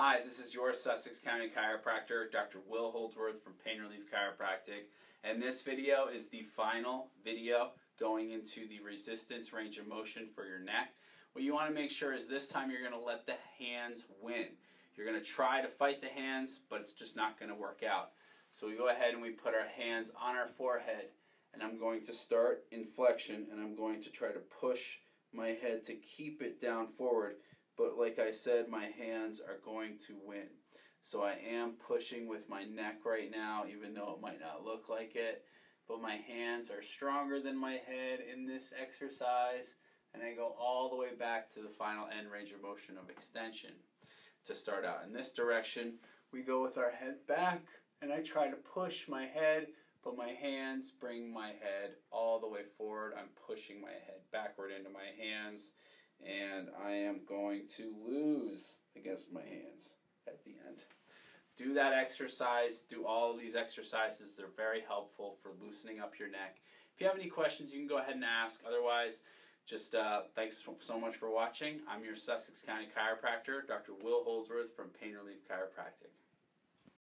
Hi, this is your Sussex County chiropractor, Dr. Wil Holdsworth from Pain Relief Chiropractic. And this video is the final video going into the resistance range of motion for your neck. What you want to make sure is this time you're going to let the hands win. You're going to try to fight the hands, but it's just not going to work out. So we go ahead and we put our hands on our forehead, and I'm going to start in flexion, and I'm going to try to push my head to keep it down forward but like I said, my hands are going to win. So I am pushing with my neck right now, even though it might not look like it. But my hands are stronger than my head in this exercise, and I go all the way back to the final end range of motion of extension. To start out in this direction, we go with our head back, and I try to push my head, but my hands bring my head all the way forward. I'm pushing my head backward into my hands and I am going to lose against my hands at the end. Do that exercise, do all of these exercises. They're very helpful for loosening up your neck. If you have any questions, you can go ahead and ask. Otherwise, just uh, thanks so much for watching. I'm your Sussex County chiropractor, Dr. Wil Holdsworth from Pain Relief Chiropractic.